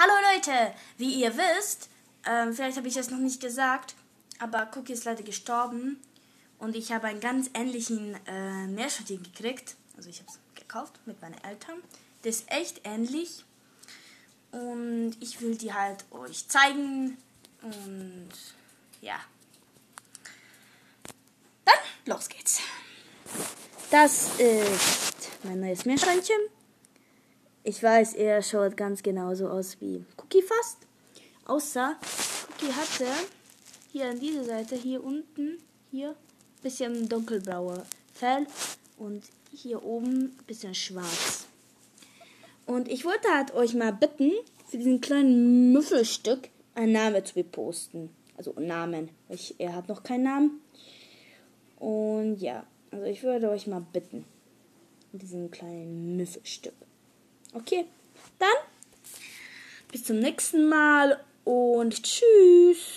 Hallo Leute, wie ihr wisst, ähm, vielleicht habe ich das noch nicht gesagt, aber Cookie ist leider gestorben und ich habe einen ganz ähnlichen äh, Meerschweinchen gekriegt. Also ich habe es gekauft mit meinen Eltern. Der ist echt ähnlich und ich will die halt euch zeigen und ja. Dann los geht's. Das ist mein neues Meerschweinchen. Ich weiß, er schaut ganz genauso aus wie Cookie fast. Außer Cookie hatte hier an dieser Seite, hier unten, hier, bisschen dunkelblauer Fell und hier oben bisschen schwarz. Und ich wollte halt euch mal bitten, für diesen kleinen Müffelstück einen Namen zu posten. Also Namen. Ich, er hat noch keinen Namen. Und ja, also ich würde euch mal bitten. Diesen kleinen Müffelstück. Okay, dann bis zum nächsten Mal und tschüss.